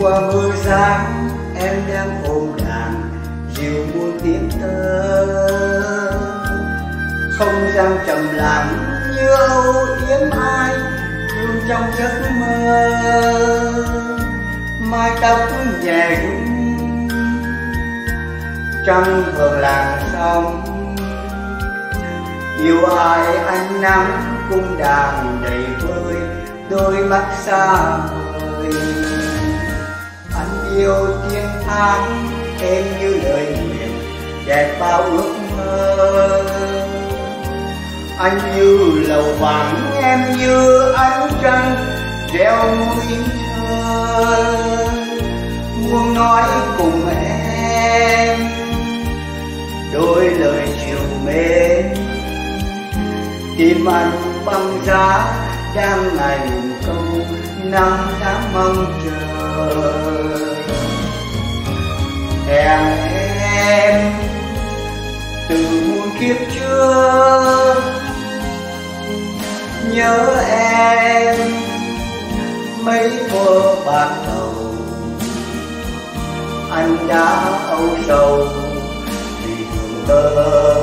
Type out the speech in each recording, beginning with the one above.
qua mưa giáng, em đang ôm đàn dịu muôn tiếng tơ không gian trầm lặng như âu yếm ai thương trong giấc mơ. Mái tóc nhẹ rung trăng vườn làng sông yêu ai anh nắng cung đàn đầy vơi, đôi mắt xa vời yêu tiếng hát em như lời nguyện, đẹp bao ước mơ. Anh như lầu vàng, em như ánh trăng, reo núi thơ muốn nói cùng em, đôi lời chiều mến. Tim anh băng giá, đang ngày câu, năm tháng mong chờ hẹn em. Từ muôn kiếp trước, nhớ em. Mấy thuở ban đầu, anh đã âu sầu vì đường tơ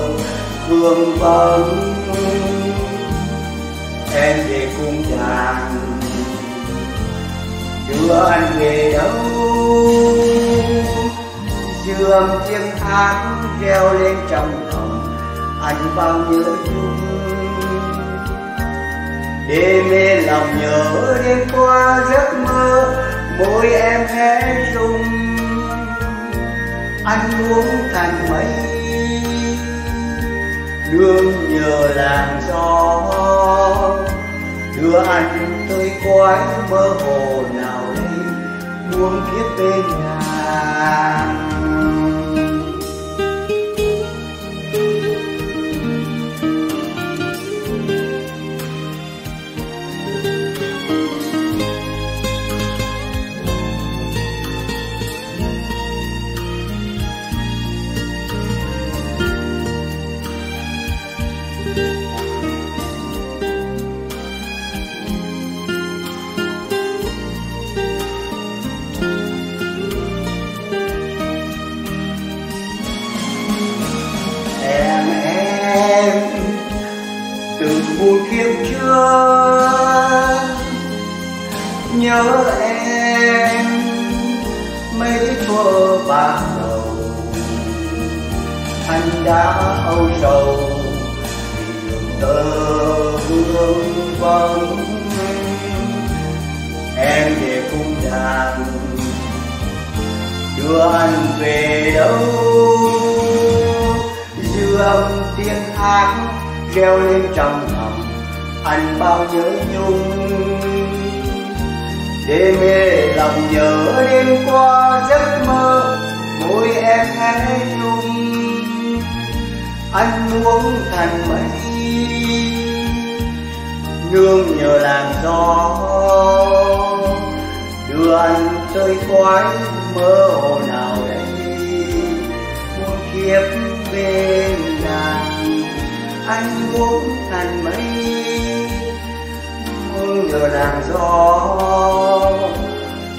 vương vấn em về cung đàn đưa anh về đâu? Dương tiếng hát reo lên trong lòng anh bao nhớ nhung đêm mê lòng nhớ đêm qua giấc mơ, môi em hé rung. Anh muốn thành mây, nương nhờ làn gió. Đưa anh tới quái mơ hồ nào đây, buông kiếp bên nàng buồn kiếp trước. Nhớ em, mấy thuở ban đầu. Anh đã âu sầu vì đường tơ vương vắng. Em về cung đàn, đưa anh về đâu? Dư âm tiếng hát treo lên trong lòng, anh bao nhớ nhung. Để mê lòng nhớ đêm qua giấc mơ, môi em hé nhung. Anh muốn thành mây nương nhờ làn gió, đưa anh tới khoái mơ hồ nào đây muôn kiếp bên nàng anh uống thành mây mong nhờ làn gió.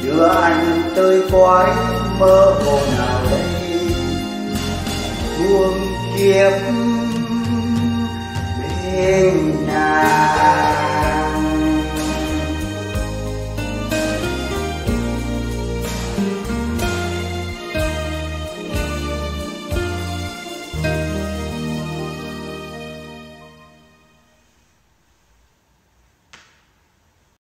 Đưa anh tới quái mơ hồ nào đây? Buông kiếp bên nào